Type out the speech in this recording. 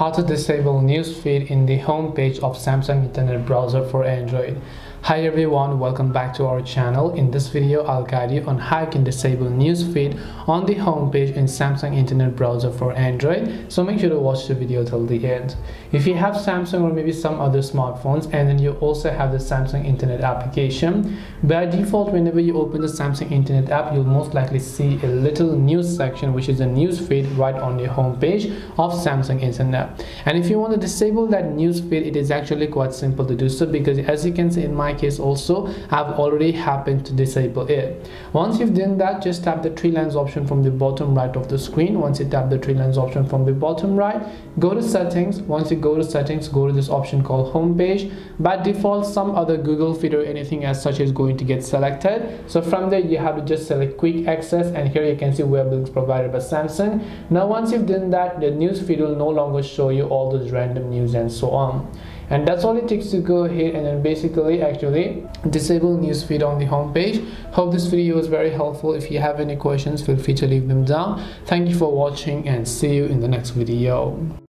how to disable newsfeed in the home page of Samsung Internet Browser for Android. Hi everyone, welcome back to our channel. In this video, I'll guide you on how you can disable newsfeed on the home page in Samsung Internet Browser for Android. So make sure to watch the video till the end. If you have Samsung or maybe some other smartphones and then you also have the Samsung Internet application, by default, whenever you open the Samsung Internet app, you'll most likely see a little news section which is a news feed right on the home page of Samsung Internet. And if you want to disable that news feed, it is actually quite simple to do so because as you can see in my case also I've already happened to disable it. Once you've done that just tap the three lines option from the bottom right of the screen. Once you tap the three lines option from the bottom right go to settings. Once you go to settings go to this option called home page. By default some other google feed or anything as such is going to get selected. So from there you have to just select quick access and here you can see web links provided by samsung. Now once you've done that the news feed will no longer show you all those random news and so on. And that's all it takes to go ahead and then basically actually disable newsfeed on the home page hope this video was very helpful. If you have any questions feel free to leave them down. Thank you for watching and see you in the next video